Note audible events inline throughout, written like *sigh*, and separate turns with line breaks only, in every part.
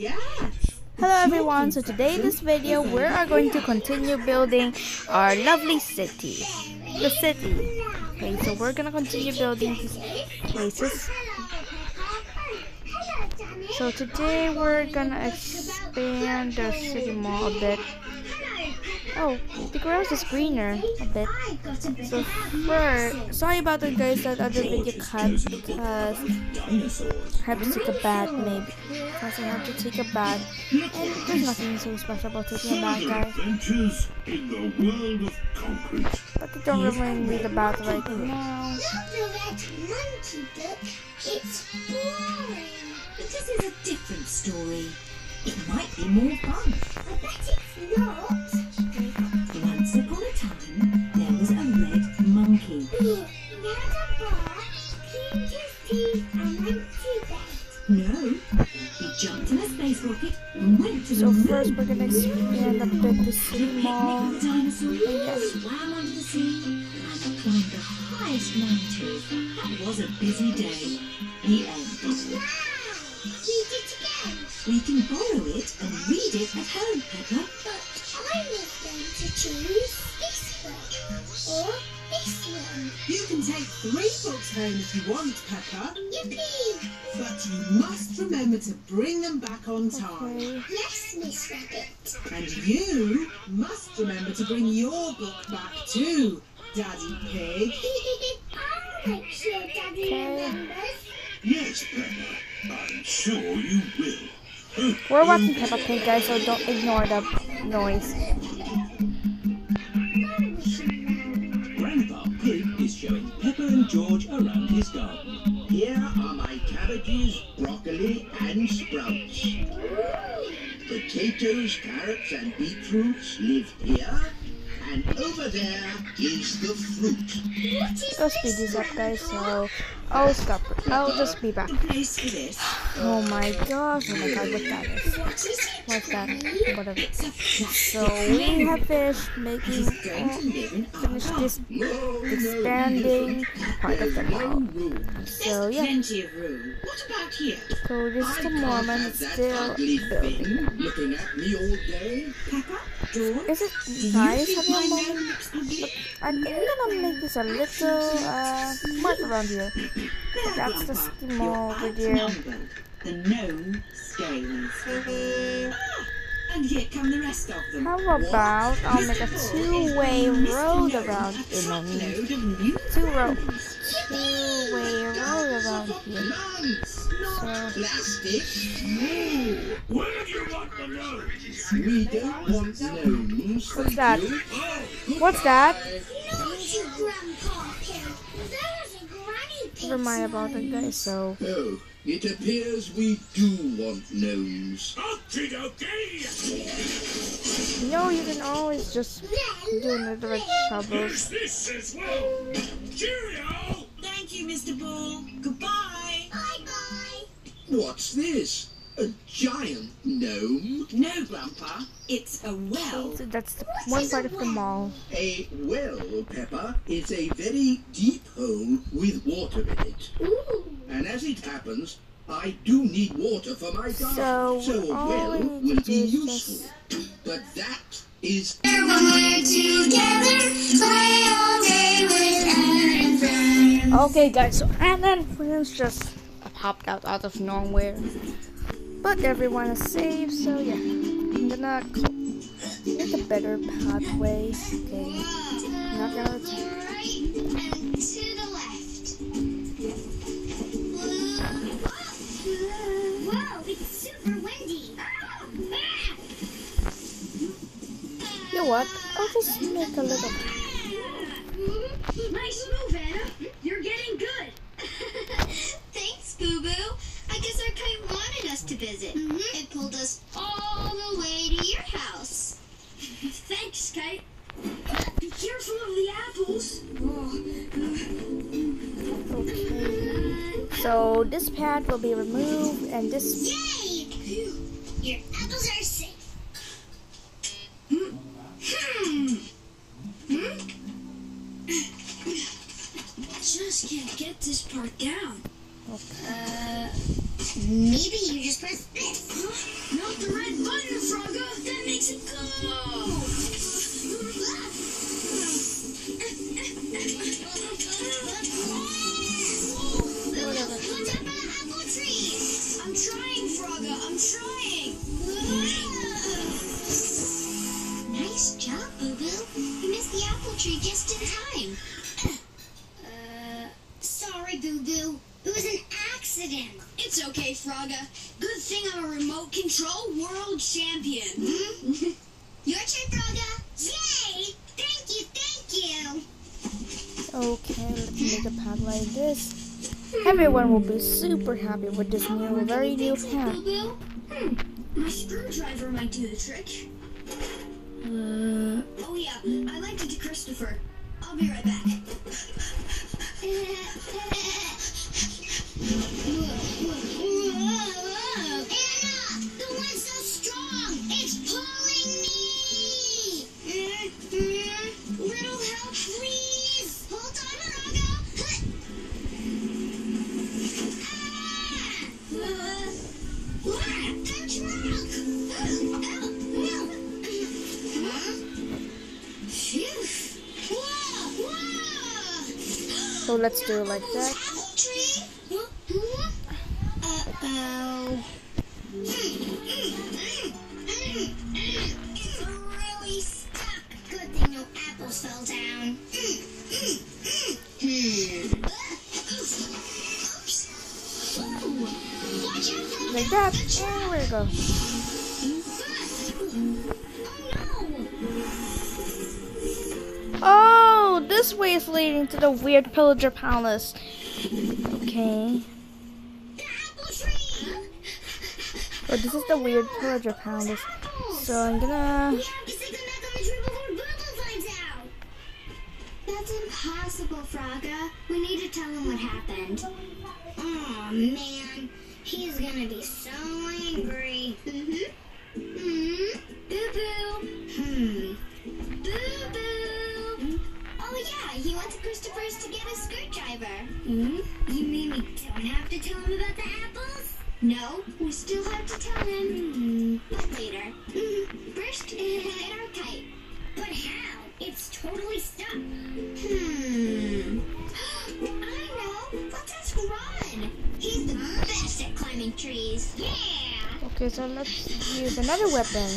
Hello everyone, so today in this video we are going to continue building our lovely city. The city. Okay, so we're gonna continue building these places. So today we're gonna expand the city mall a bit. Oh, the grass is greener a bit. So first, sorry about that guys, that other video cut because I have to take a bath maybe. Because I have to take a bath. And there's nothing so special about taking a bath guys. But I don't really need a bath right now.
It's boring. But this is a different story. It might be more fun. I bet it's not.
So first we're gonna expand a bit the city
Picnic
mall.
with the dinosaur,
Yes.
swam the sea, and climbed the highest mountain. That was a busy day.
You want, Peppa,
Yippee!
but you must remember to bring them back on time.
Okay.
Yes, Miss Rabbit.
And you must remember to bring your book back too, Daddy Pig. *laughs*
I'll make sure Daddy
Okay.
remembers.
Yes, Peppa. I'm sure you will.
We're watching Peppa Pig guys, so don't ignore the noise.
George around his garden.
Here are my cabbages, broccoli, and sprouts. Potatoes, carrots, and beetroots live here. And over there is the fruit.
What is
Go speed these up guys, so I'll stop. I'll just be back.
Place for this.
Oh my gosh, oh my god, what that is.
What is it?
What's that? Whatever. So we have finished making,
He's going to
uh,
live
finished this expanding part of the mall.
room.
So yeah,
plenty of room. What about here?
so this is
I
the
can't
Mormon
have
it's
that
still
ugly
building.
Thing looking at me all day.
Peppa? George?
Is it nice having a Mormon?
gnome?
I'm gonna make this a little uh, mark around here. That's the city mall over there.
outnumbered. The gnome stays. And here come the rest of them.
How about I'll make a two-way road around
A
here. No,
truckload of new
two road, two-way road around here.
Plants,
So
plastic.
Where do you want the nose?
We don't want gnomes.
What's
thank
that?
you.
what's that?
Oh, No, you Grandpa Pig. That was a granny pig.
Never mind about guys. So
Oh, it appears we do want gnomes.
Okie dokie!
you know you can always just do another right shovels.
This as well! Cheerio!
Thank you, Mr. Bull. Goodbye.
Bye bye.
What's this? A giant gnome?
No, Grandpa. It's a well.
So that's the one part of the mall.
A well, Peppa, is a very deep hole with water in it.
Ooh.
And as it happens, I do need water for my garden.
So,
so a well
we
will be
do is
useful. But that is
When we're together, play all day with Aaron friends.
Okay, guys. So and then friends just popped out out of nowhere. But everyone is safe, so yeah. I'm gonna make a better pathway. Okay. Not gonna
Right and to the left. Whoa, it's super windy.
You know what? I'll just make a little.
Nice move, Anna. You're getting good. *laughs* Thanks, Boo Boo. I guess our kite wanted us to visit. Mm-hmm. It pulled us
So this pad will be removed, and this.
Yay! Your apples are accident. It's okay, Frogga. Good thing I'm a remote control world champion. Mm-hmm. Your turn, Frogga. Yay! Thank you, thank you.
Okay, let's make a pad like this. Everyone will be super happy with this new, oh, very new
pack. Hmm. My screwdriver might do the trick. Uh, oh yeah, I liked it to Christopher. I'll be right back. *laughs* So. Oh,
let's do it like that. Go.
Oh
this way is leading to the weird pillager palace. Okay. Oh, this is the weird pillager palace. So I'm gonna.
That's impossible, Fraga. We need to tell him what happened. Oh man, he's gonna be so angry. Mm-hmm. Hmm. Boo boo. Hmm. Boo boo. Oh yeah, he went to Christopher's to get a screwdriver. Hmm. You mean we don't have to tell him about the apples? No, we still have to tell him. But later.
Okay, so let's use another weapon.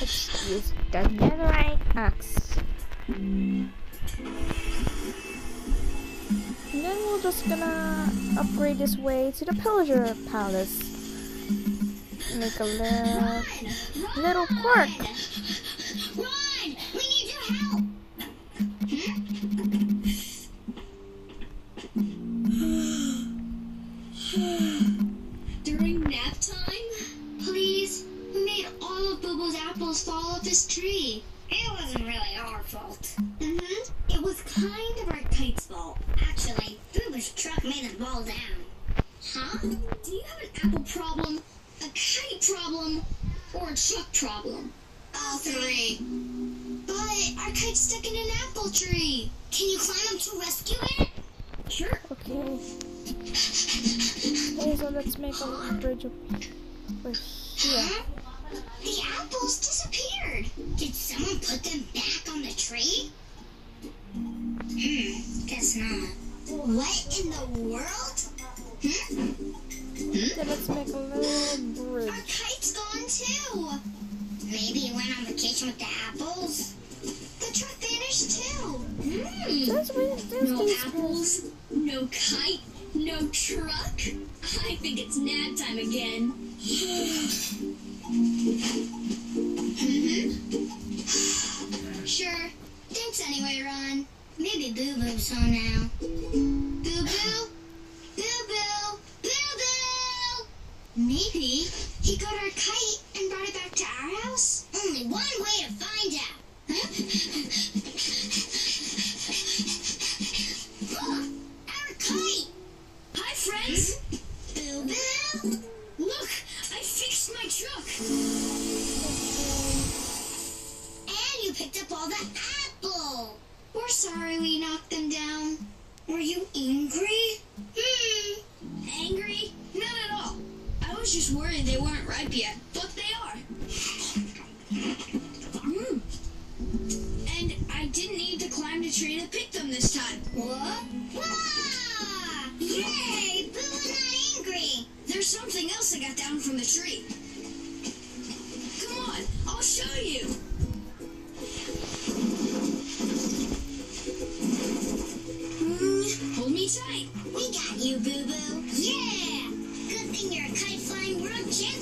Let's use the netherite axe. And then we're just gonna upgrade this way to the pillager palace. Make a little, little park.
All three. But our kite's stuck in an apple tree. Can you climb up to rescue it? Sure.
Okay. Okay, so let's make a little bridge over here.
Huh? The apples disappeared. Did someone put them back on the tree? Hmm, guess not. What in the world? Hmm?
Okay, let's make a little bridge.
Our kite's gone too. Maybe he went on vacation with the apples. The truck vanished too. Hmm.
There's, there's
No
these
apples, no kite, no truck. I think it's nap time again. mm-hmm. *sighs* *sighs* Sure. Thanks anyway, Ron. Maybe Boo Boo's home now. Boo Boo? Boo didn't need to climb the tree to pick them this time. What? Wow! Yay! Boo is not angry. There's something else I got down from the tree. Come on, I'll show you. Mm, hold me tight. We got you, Boo Boo. Yeah! Good thing you're a kite flying world champion.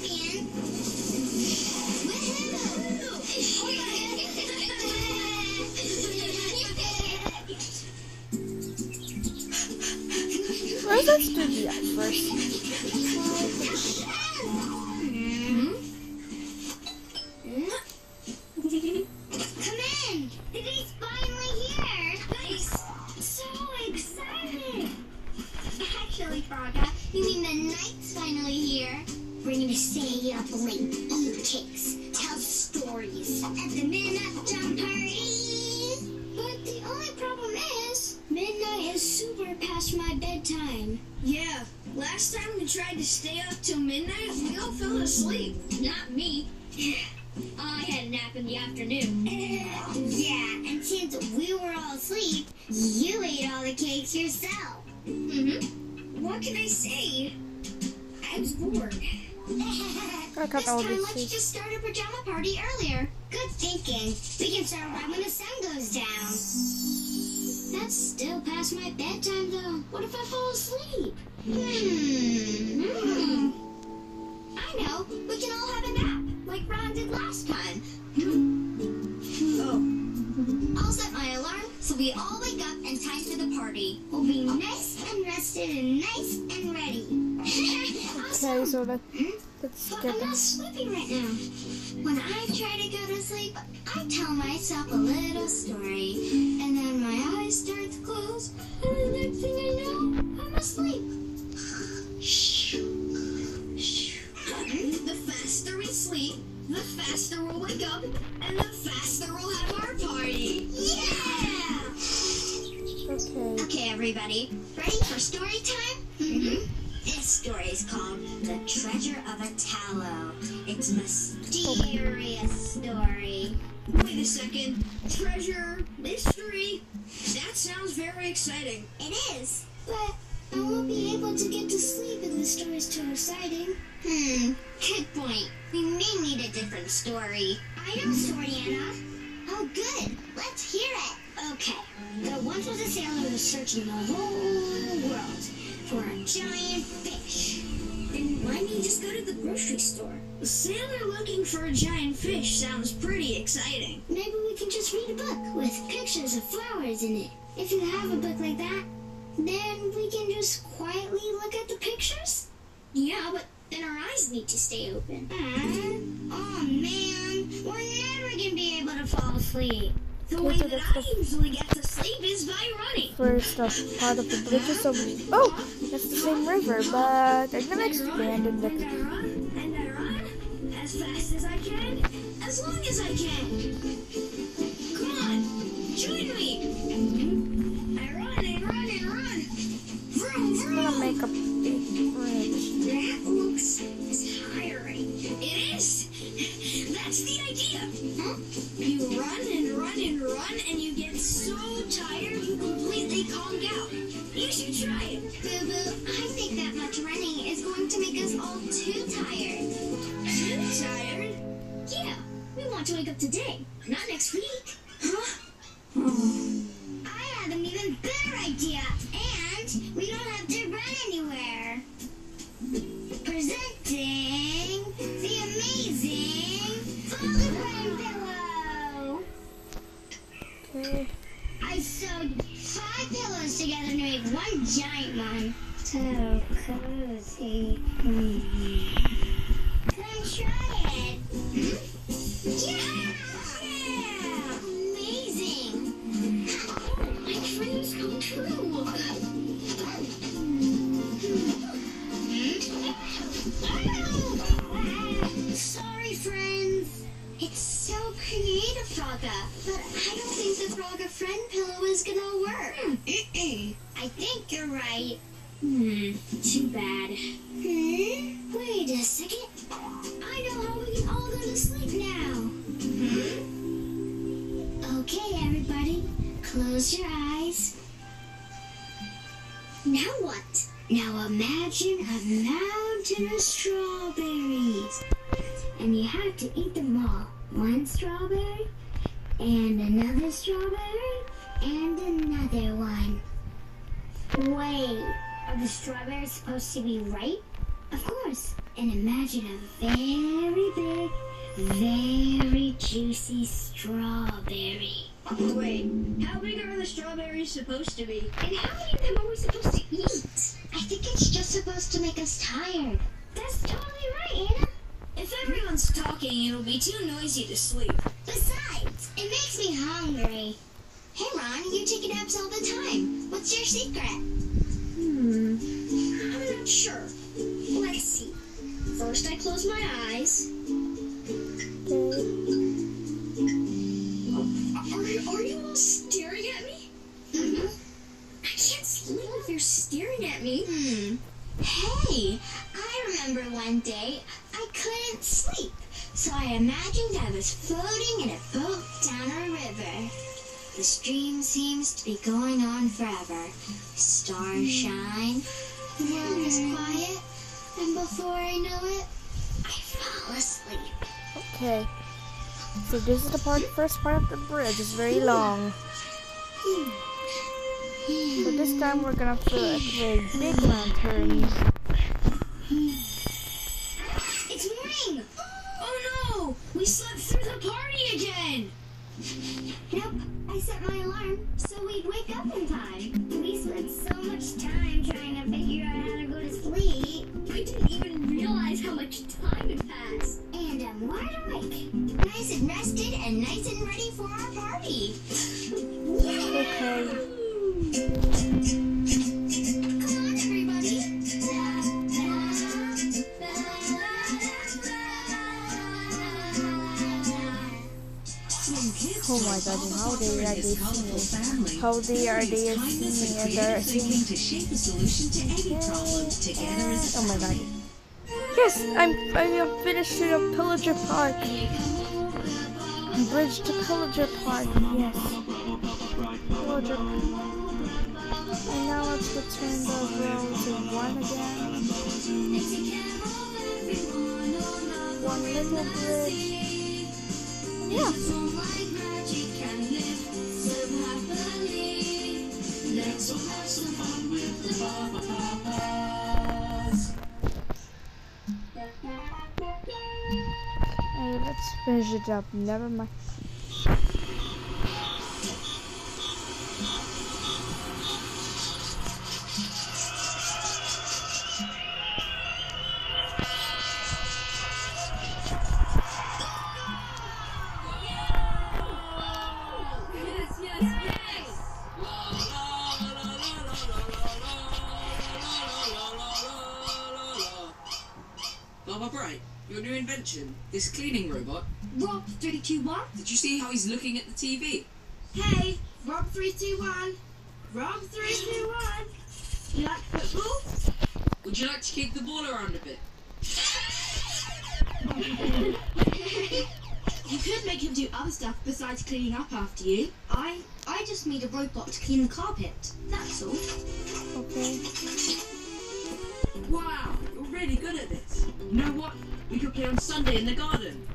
Up late, eat cakes, tell stories at the midnight jump party! But the only problem is, midnight is super past my bedtime.
Yeah, last time we tried to stay up till midnight, we all fell asleep.
This
all
time,
this
let's just start a pajama party earlier. Good thinking. We can start right when the sun goes down. That's still past my bedtime, though. What if I fall asleep? Hmm. Hmm. I know. We can all have a nap, like Ron did last time.
Oh,
I'll set my alarm so we all wake up in time for the party. We'll be nice and rested and nice and ready.
Okay, so let, let's
But I'm not sleeping right now. When I try to go to sleep, I tell myself a little story, and then my eyes start to close, and the next thing I know, I'm asleep.
the faster we sleep, the faster we'll wake up, and the faster we'll have our party.
Yeah!
Okay.
Okay, everybody, ready for story time? Mm-hmm. This story is called The Treasure of a Tallow. It's a mysterious story.
Wait a second. Treasure, mystery. That sounds very exciting.
It is. But I won't be able to get to sleep if the story's too exciting. Hmm, good point. We may need a different story. I know a story, Anna. Oh, good. Let's hear it. Okay. There once was a sailor who was searching the whole world for a giant fish.
Then why don't you just go to the grocery store? A sailor looking for a giant fish sounds pretty exciting.
Maybe we can just read a book with pictures of flowers in it. If you have a book like that, then we can just quietly look at the pictures.
Yeah, but then our eyes need to stay open.
Aw, Oh man, we're never gonna be able to fall asleep.
The way that I usually get to sleep is by running.
First uh, part of the bridges of oh, that's the same river, but they're gonna expand it
and
next.
I run, and I run, as fast as I can, as long as I can. Come on, join me. I run and run and run. Vroom,
I'm gonna make a big bridge.
That looks tiring. It is. That's the idea.
Huh?
You and run, and you get so tired you completely conk out. You should try it.
Boo Boo, I think that much running is going to make us all too tired.
Too tired?
Yeah, we want to wake up today, not next week. So cozy. Come try it. Yeah! Yeah! Amazing! My dreams come true. Sorry, friends. It's so creative, Frogga, but I don't think the Frogga friend pillow is gonna work. I think you're right. Hmm, too bad. Hmm? Wait a second. I know how we can all go to sleep now. Hmm? Okay, everybody, close your eyes. Now what? Now imagine a mountain of strawberries. And you have to eat them all. One strawberry, and another strawberry, and another one. Wait, are the strawberries supposed to be ripe? Of course. And imagine a very big, very juicy strawberry.
Wait, how big are the strawberries supposed to be?
And how many of them are we supposed to eat? I think it's just supposed to make us tired. That's totally right, Anna.
If everyone's talking, it'll be too noisy to sleep.
Besides, it makes me hungry. Hey, Ron, you take naps all the time. What's your secret?
Not sure. Let's see. First, I close my eyes. Are, are you all staring at me? I can't sleep if you're staring at me.
Hmm. Hey, I remember one day I couldn't sleep, so I imagined I was floating in a boat down a river. The stream seems to be going on forever. Stars shine, the world is quiet, and before I know it, I fall asleep.
Okay. So this is the part, first part of the bridge. It's very long. But this time we're gonna put a very big lantern.
It's morning!
Oh no! We slept through the party again!
Nope, I set my alarm so we'd wake up in time. We spent so much time figure out how to go to sleep.
I didn't even realize how much time had passed.
And um, I'm wide awake, nice and rested, and nice and ready for our party.
Okay. God, how they are singing? How they are they singing and they're singing?
to shape a solution to any problem together
Oh my god. Yes, I'm I am finished the Pillager Park. Bridge to Pillager Park, yes. Pillager And now let's return the road to one again. One little bridge. Yeah. Finish it job. Never mind.
Did you see how he's looking at the TV?
Hey, Rob 321. Rob 321. You like football?
Would you like to kick the ball around a bit? *laughs*
You could make him do other stuff besides cleaning up after you. I I just need a robot to clean the carpet. That's all.
Okay.
Wow, you're really good at this. You know what? We could play on Sunday in the garden.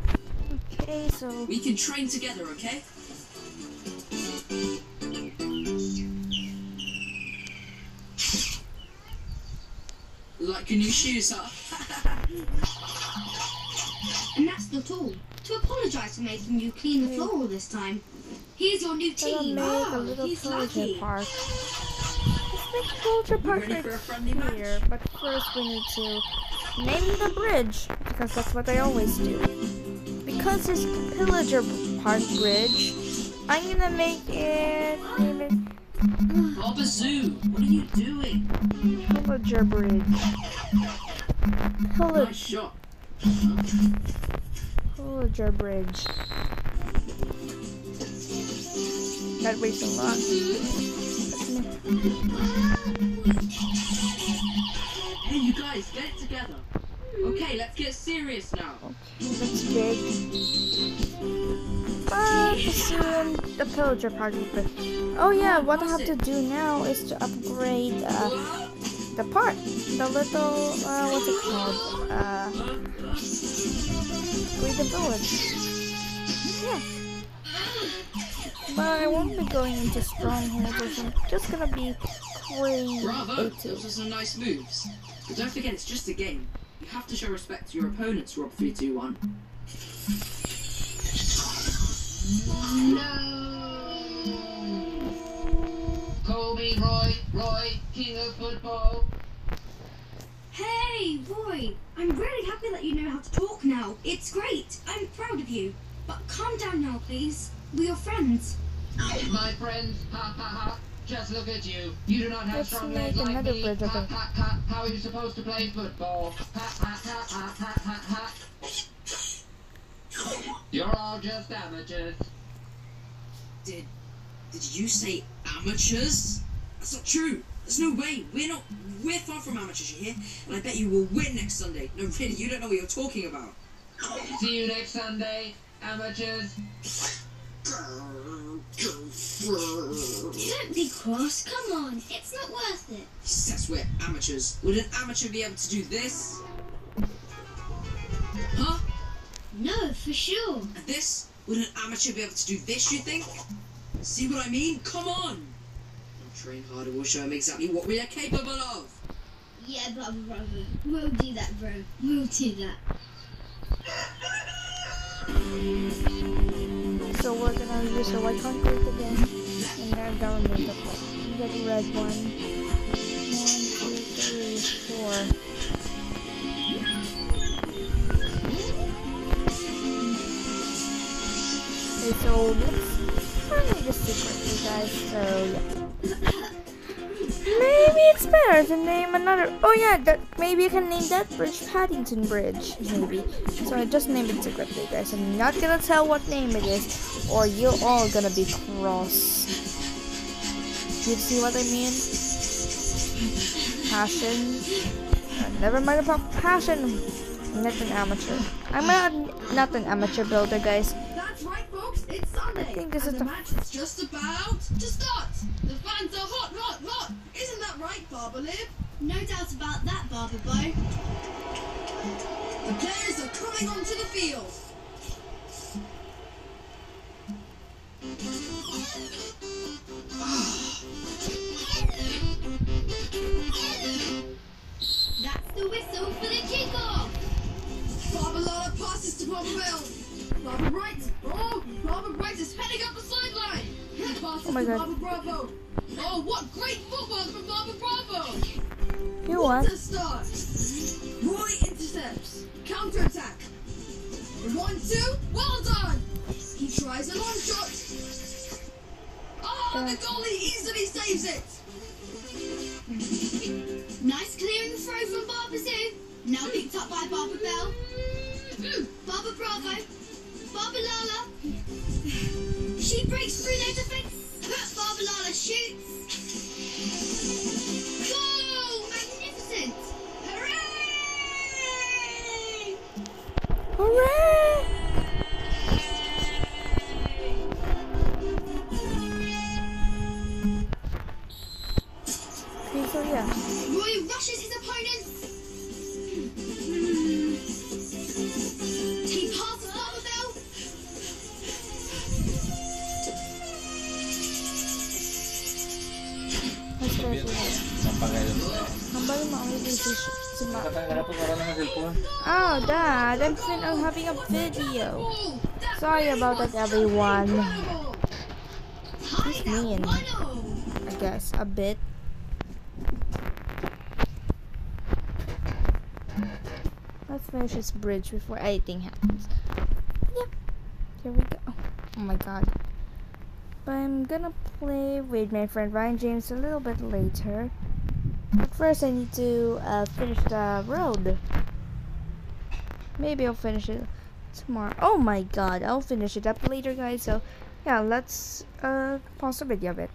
Okay, so
We can train together, okay? Like your new shoes, huh?
And that's not all. To apologise for making you clean the floor all this time. Here's your new
we're
team.
make a
Oh,
little
he's lucky.
Park. Let's make Pillager Park
ready for a
right
friendly match?
here, but first we need to name the bridge because that's what I always do. Because it's Pillager Park Bridge, I'm gonna make it name it
what are you doing?
Pillager Bridge.
Nice
Pillager,
shot.
Pillager Bridge. That weighs a lot.
Hey, you guys, get it together. Okay, let's get serious now.
That's big. But soon the Pillager Park Bridge. Oh yeah, what I have to do now is to upgrade uh, the part. The little, uh, what's it called? Uh, upgrade the village. Yeah. But I won't be going into strongholds something. Just gonna be
Bravo,
creative.
those are some nice moves. But don't forget, it's just a game. You have to show respect to your opponents, Rob321.
Kobe, Roy, Roy, king of football.
Hey, Roy, I'm really happy that you know how to talk now. It's great. I'm proud of you. But calm down now, please. We're your friends.
My friends, ha ha ha. Just look at you. You do not have
Let's
strong
make
legs like
another
me.
bridge of
Ha
it.
ha ha. How are you supposed to play football? Ha ha ha ha ha ha ha. You're all just amateurs.
Did did you say amateurs? That's not true. There's no way. We're not. We're far from amateurs, you hear? And I bet you will win next Sunday. No, really, you don't know what you're talking about.
See you next Sunday, amateurs.
Don't be cross. Come on. It's not worth it.
Says we're amateurs. Would an amateur be able to do this? Huh?
No, for sure.
And this? Would an amateur be able to do this, you think? See what I mean? Come on! I'll train harder, we'll show him exactly what we are capable of!
Yeah, brother, brother. We'll do that, bro. We'll do that. *laughs*
So we're gonna use the white concrete again. And I'm make the get the red one. One, two, three, four. Okay, so let's make this secretly, guys. So yeah. Maybe it's better to name another. Oh yeah, that maybe I can name that bridge Paddington Bridge. Maybe. So I just named it secretly, guys. I'm not gonna tell what name it is, or you're all gonna be cross. You see what I mean? Passion. Uh, never mind about passion. I'm not an amateur. I'm not not an amateur builder, guys.
That's right, folks. It's Sunday.
I think this
and
is
the
the-
match is just about to start. The fans are hot, hot, hot. Isn't that right, Barbalib?
No doubt about that, Barber Boy.
The players are coming onto the field.
That's the whistle for the kickoff.
Barbalala passes to Barber Bell. Barbabright. Oh, Barbabright is heading up the sideline. He passes
Oh my
to
God.
Barbabravo. Oh, what great football from Barbabravo.
You
What a start! Roy intercepts. Counter attack. One, two. Well done. He tries a long shot. Oh, the goalie easily saves it. Hmm.
Nice clearing throw from Barbazoo. Now picked up by Barbabelle. Hmm, Barbabravo. Barber Lala. She breaks through their defense. *laughs* Barbalala shoots. Magnificent! Hooray!
Hooray! Oh, Dad, I'm, having a video. Sorry about that, everyone. He's mean, I guess, a bit. Let's finish this bridge before anything happens. Yeah, here we go. Oh my god. But I'm gonna play with my friend Ryan James a little bit later. But first, I need to uh, finish the road. Maybe I'll finish it tomorrow. Oh my god, I'll finish it up later, guys. So, yeah, let's uh, pause the video a bit.